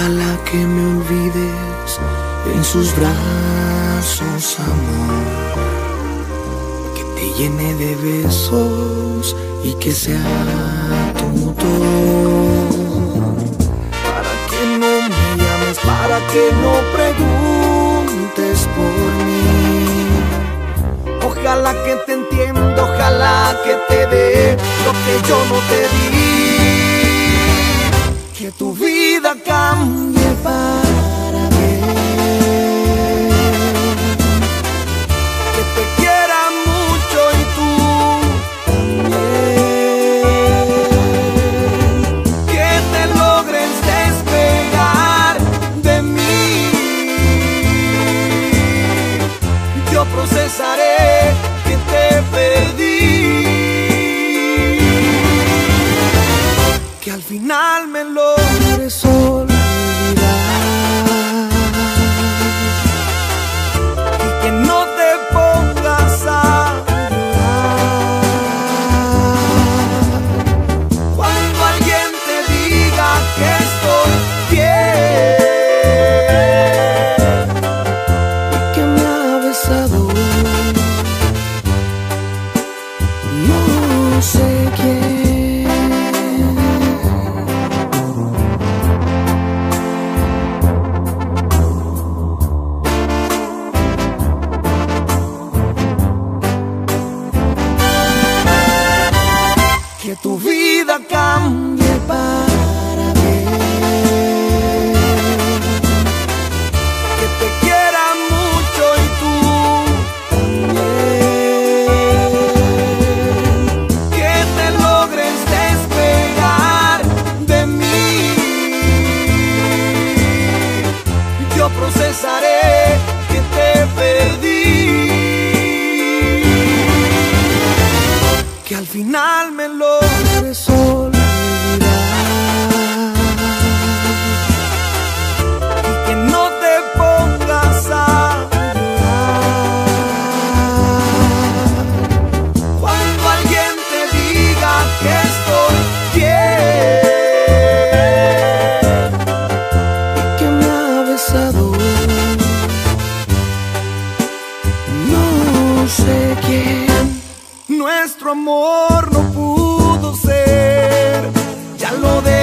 Ojalá que me olvides en sus brazos, amor. Que te llene de besos y que sea tu todo. Para que no me llames, para que no preguntes por mí. Ojalá que te entienda, ojalá que te dé lo que yo no te di. Que tu vida cambie para Que tu vida cambie nuestro amor no pudo ser, ya lo de